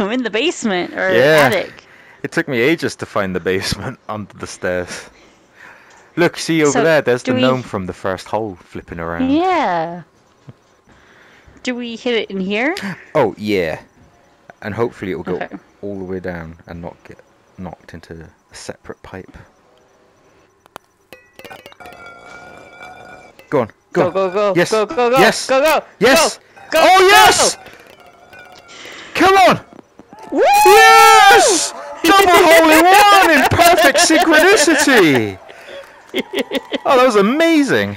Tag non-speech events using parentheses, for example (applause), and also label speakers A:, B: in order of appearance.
A: (laughs) I'm in the basement or
B: Yeah.
A: attic.
B: It took me ages to find the basement (laughs) under the stairs. Look, see over
A: So,
B: there, there's the
A: we-
B: gnome from the first hole flipping around.
A: Yeah. Do we hit it in here?
B: Oh, yeah. And hopefully it'll go
A: Okay.
B: all the way down and not get knocked into a separate pipe. Go on, go,
A: Go
B: on.
A: go go
B: Yes.
A: go go go
B: Yes.
A: go go
B: Yes! Double holy one in perfect synchronicity! Oh, that was amazing!